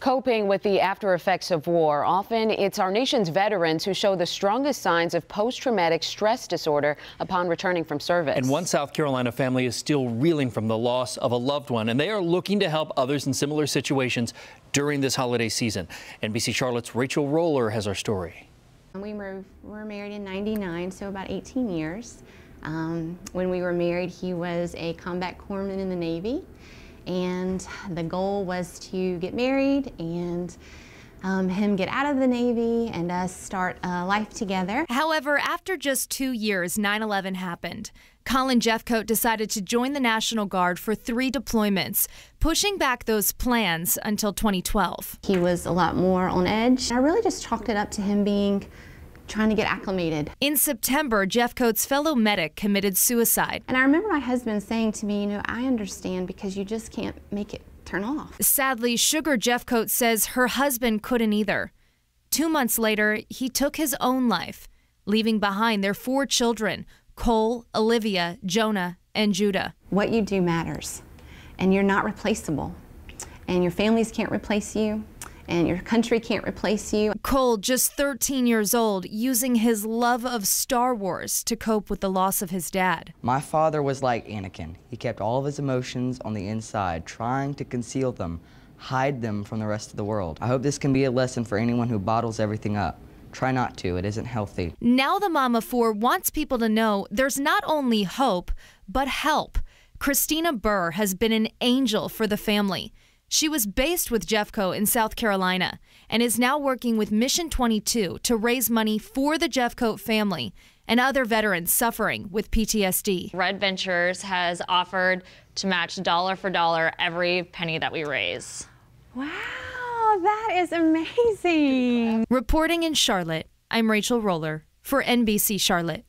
Coping with the after effects of war. Often it's our nation's veterans who show the strongest signs of post traumatic stress disorder upon returning from service. And one South Carolina family is still reeling from the loss of a loved one, and they are looking to help others in similar situations during this holiday season. NBC Charlotte's Rachel Rollar has our story. We were, were married in 99, so about 18 years. Um, when we were married, he was a combat corpsman in the Navy and the goal was to get married and um, him get out of the Navy and us start a life together. However, after just two years, 9 11 happened. Colin Jeffcoat decided to join the National Guard for three deployments, pushing back those plans until 2012. He was a lot more on edge. I really just chalked it up to him being trying to get acclimated. In September, Jeffcoat's fellow medic committed suicide. And I remember my husband saying to me, you know, I understand because you just can't make it turn off. Sadly, Sugar Jeffcoat says her husband couldn't either. Two months later, he took his own life, leaving behind their four children Cole, Olivia, Jonah, and Judah. What you do matters, and you're not replaceable, and your families can't replace you and your country can't replace you. Cole, just 13 years old, using his love of Star Wars to cope with the loss of his dad. My father was like Anakin. He kept all of his emotions on the inside, trying to conceal them, hide them from the rest of the world. I hope this can be a lesson for anyone who bottles everything up. Try not to, it isn't healthy. Now the Mama 4 wants people to know there's not only hope, but help. Christina Burr has been an angel for the family. She was based with Jeffcoat in South Carolina and is now working with Mission 22 to raise money for the Jeffcoat family and other veterans suffering with PTSD. Red Ventures has offered to match dollar for dollar every penny that we raise. Wow, that is amazing. Reporting in Charlotte, I'm Rachel Rollar for NBC Charlotte.